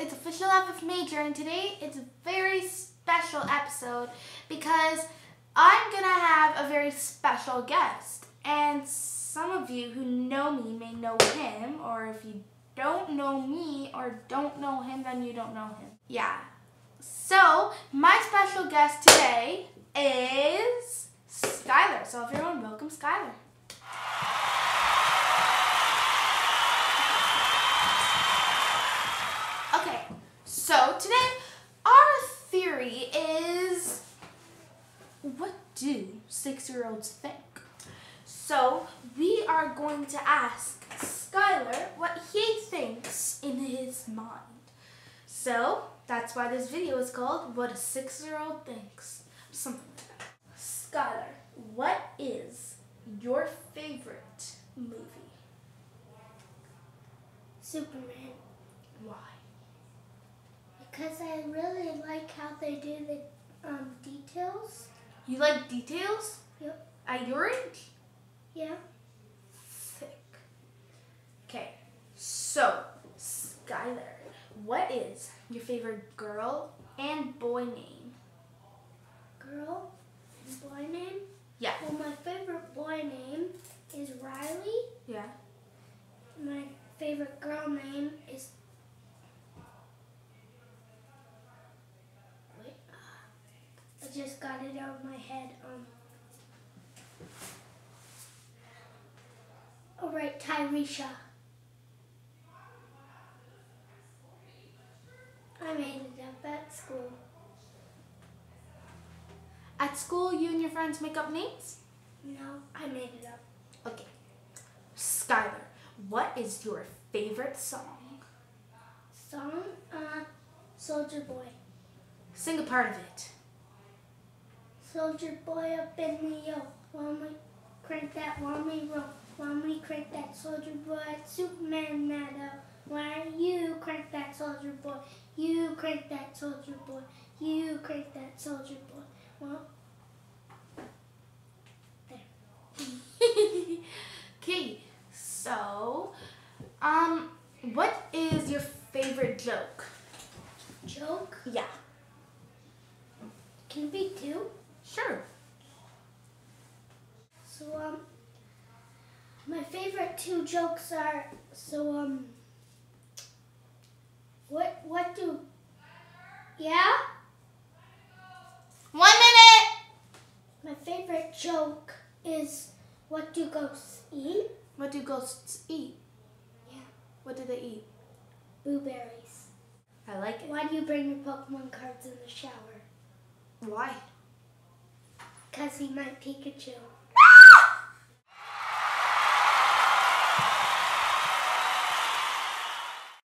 it's official FF Major, and today it's a very special episode because I'm gonna have a very special guest. And some of you who know me may know him, or if you don't know me or don't know him, then you don't know him. Yeah. So, my special guest today is Skyler. So, everyone, welcome Skyler. Okay, so today our theory is what do six year olds think? So we are going to ask Skyler what he thinks in his mind. So that's why this video is called What a Six Year Old Thinks. Something like that. Skyler, what is your favorite movie? Superman. Why? Because I really like how they do the um, details. You like details? Yep. At your age? Yeah. Thick. Okay, so Skyler, what is your favorite girl and boy name? Girl and boy name. Yeah. Well, my favorite boy name is Riley. Yeah. My favorite girl name is. Wait. uh, I just got it out of my head. Um. All right, Tyresha. I made it up at school. At school, you and your friends make up names? No, I made it up. Okay. Skyler, what is your favorite song? Song, uh, Soulja Boy. Sing a part of it. Soulja Boy up in the yo. While me crank that, me roll. Me crank that Soulja Boy, Superman that up. Why you crank that Soulja Boy? You crank that Soulja Boy. You crank that Soulja Boy. Well, okay, so, um, what is your favorite joke? joke Yeah. can be two. Sure. So um, my favorite two jokes are so um. What what do? Yeah. One minute! My favorite joke is what do ghosts eat? What do ghosts eat? Yeah. What do they eat? Blueberries. I like it. Why do you bring your Pokemon cards in the shower? Why? Cause he might Pikachu.